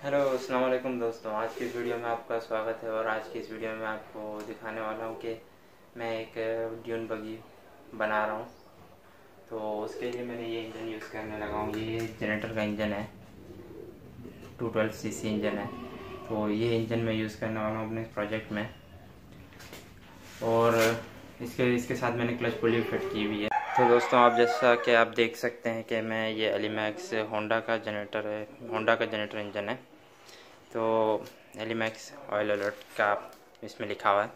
Hello अस्सलाम वालेकुम दोस्तों। आज की इस वीडियो में आपका स्वागत है और आज की इस वीडियो में आपको दिखाने वाला हूँ कि मैं एक ड्यून बगी बना रहा हूँ। तो उसके लिए मैंने ये इंजन यूज़ करने लगा हूँ। ये जनरेटर का इंजन है। Two twelve C C engine है। तो ये इंजन मैं यूज़ करने वाला हूँ अपने प्रोजेक्ट में। और इसके इसके साथ मैंने क्लच पुली फिट की हुई है। तो दोस्तों, आप जैसा कि आप देख सकते हैं कि मैं ये एलिमैक्स होंडा का जनरेटर है। होंडा का जनरेटर इंजन है। तो एलिमैक्स ऑयल अलर्ट का इसमें लिखा हुआ है।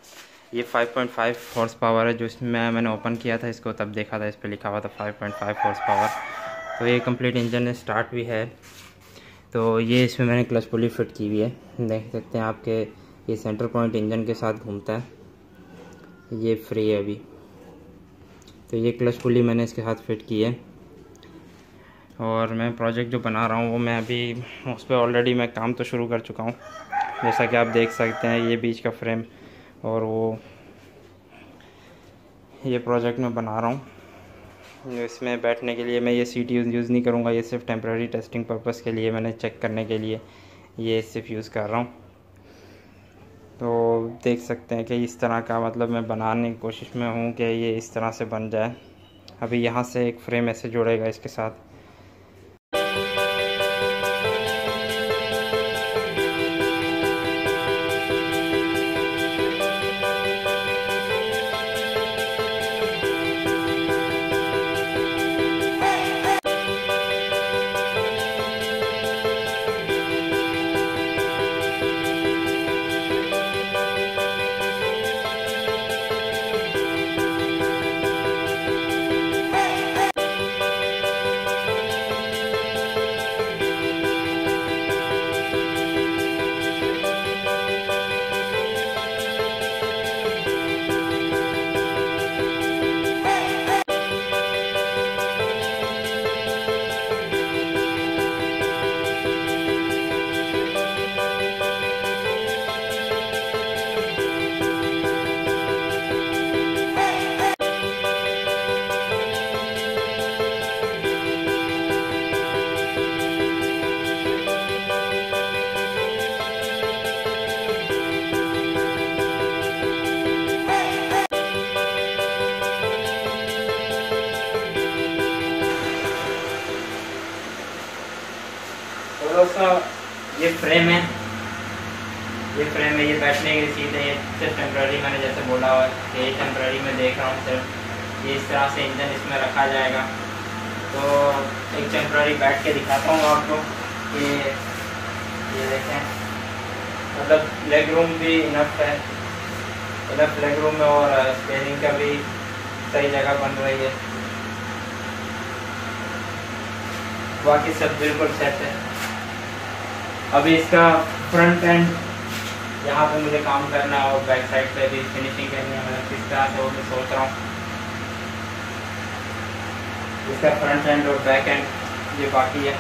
ये 5.5 हॉर्स पावर है, जो इसमें मैंने ओपन किया था, इसको तब देखा था, इस पर लिखा हुआ था 5.5 हॉर्स पावर तो ये कंप्लीट इंजन है स्टार्ट भी है। तो ये इसमें मैंने क्लच पुली फिट की हुई है। देख सकते हैं आपके, ये सेंटर पॉइंट इंजन के साथ घूमता है। ये फ्री है अभी। तो ये क्लच पुली मैंने इसके साथ फिट की है। और मैं प्रोजेक्ट जो बना रहा हूँ, वो मैं अभी, उस पर ऑलरेडी मैं काम तो शुरू कर चुका हूँ। जैसा कि आप देख सकते हैं, ये बीच का फ्रेम और वो, ये प्रोजेक्ट मैं बना रहा हूँ। इसमें बैठने के लिए मैं ये सीट यूज़ यूज़ नहीं करूँगा, ये सिर्फ़ टेम्प्रेरी टेस्टिंग पर्पज़ के लिए मैंने चेक करने के लिए ये सिर्फ़ यूज़ कर रहा हूँ। तो देख सकते हैं कि इस तरह का मतलब मैं बनाने की कोशिश में हूँ कि ये इस तरह से बन जाए। अभी यहाँ से एक फ्रेम ऐसे जुड़ेगा इसके साथ। फ्रेम है। ये फ्रेम है, ये बैठने की सीट है, ये सिर्फ़ टेम्प्ररी मैंने जैसे बोला हुआ ये टेम्प्ररी में देख रहा हूँ सिर्फ़। ये इस तरह से इंजन इसमें रखा जाएगा। तो एक टेम्प्ररी बैठ के दिखाता हूँ आपको कि ये देखें। मतलब लेग रूम भी इनफ है। इनफ लेग रूम में और स्टेयरिंग का भी सही जगह बन रही है। बाकी सब बिल्कुल सेट है। अभी इसका फ्रंट एंड यहाँ पे मुझे काम करना है और बैक साइड पे भी फिनिशिंग करनी है मतलब किस तरह से वो मैं सोच रहा हूँ। इसका फ्रंट एंड और बैक एंड ये बाकी है।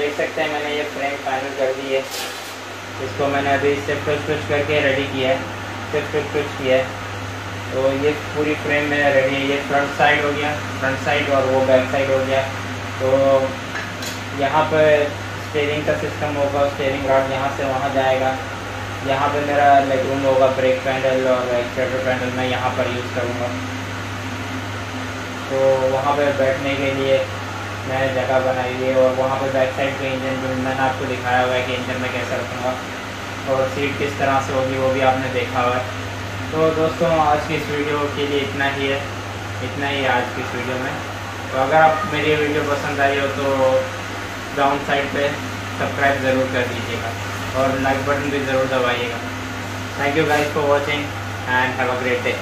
देख सकते हैं, मैंने ये फ्रेम फाइनल कर दी है। इसको मैंने अभी इससे टच टच करके रेडी किया है। सिर्फ़ टच टच किया है। तो ये पूरी फ्रेम मेरा रेडी है। ये फ्रंट साइड हो गया। फ्रंट साइड और वो बैक साइड हो गया। तो यहाँ पर स्टेयरिंग का सिस्टम होगा स्टेयरिंग रॉड यहाँ से वहाँ जाएगा। यहाँ पे मेरा लेगरूम होगा ब्रेक पैडल और एक्सलेटर पैडल मैं यहाँ पर यूज़ करूँगा। तो वहाँ पे बैठने के लिए मैंने जगह बनाई है और वहाँ पर बैक साइड पे इंजन जो मैंने आपको दिखाया हुआ है कि इंजन में कैसे रखूँगा। और सीट किस तरह से होगी वो भी आपने देखा हुआ है। तो दोस्तों, आज की इस वीडियो के लिए इतना ही है। इतना ही आज की इस वीडियो में। तो अगर आप मेरी वीडियो पसंद आई हो तो डाउन साइड पे सब्सक्राइब ज़रूर कर दीजिएगा और लाइक बटन भी ज़रूर दबाइएगा। Thank you guys for watching and have a great day